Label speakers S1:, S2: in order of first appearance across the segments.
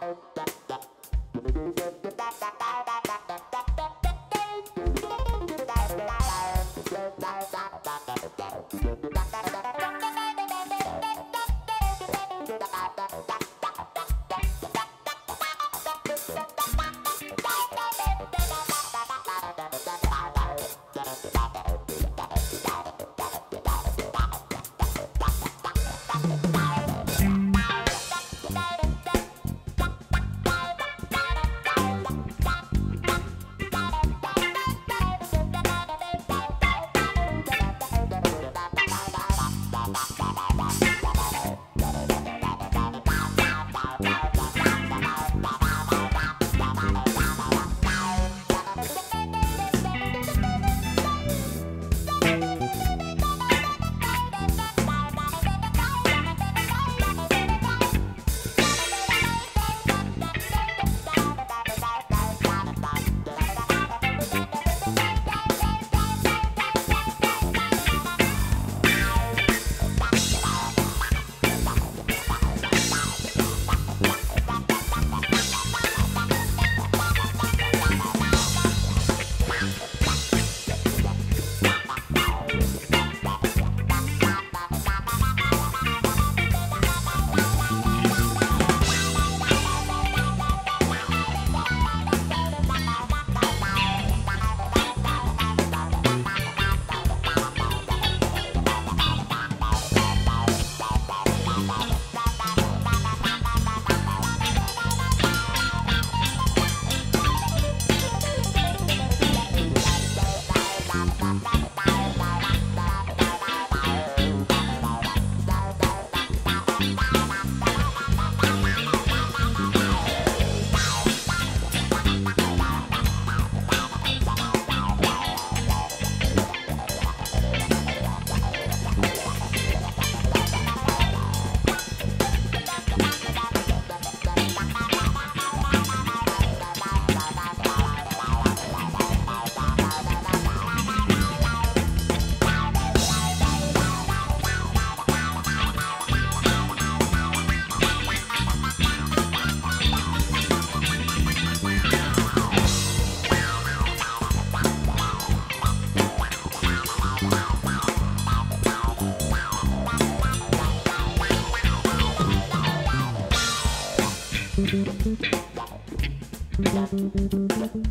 S1: Stop it.
S2: Thank you.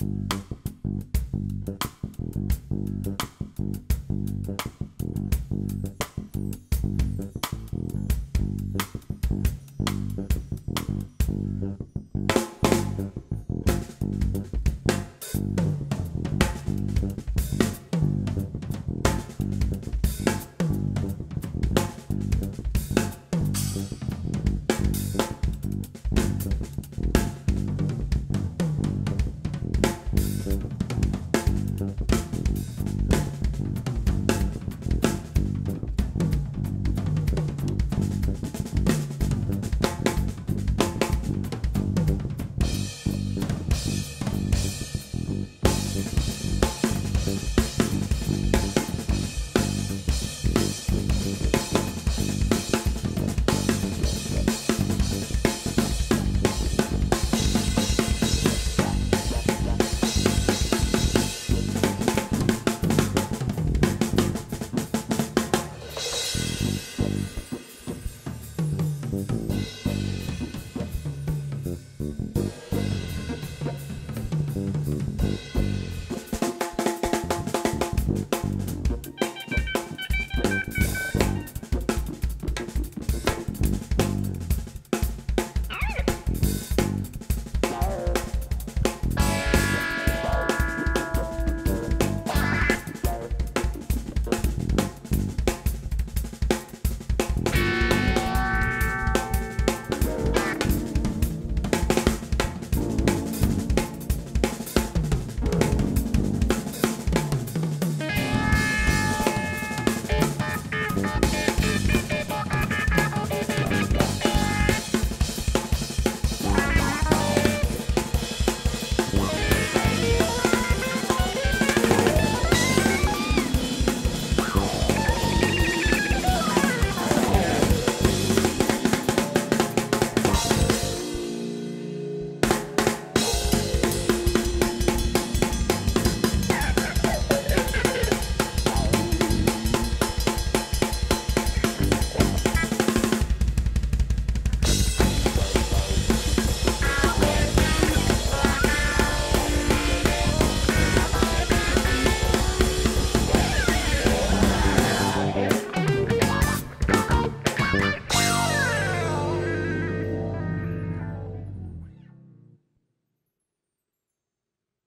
S2: thank you